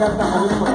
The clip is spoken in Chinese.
Datang.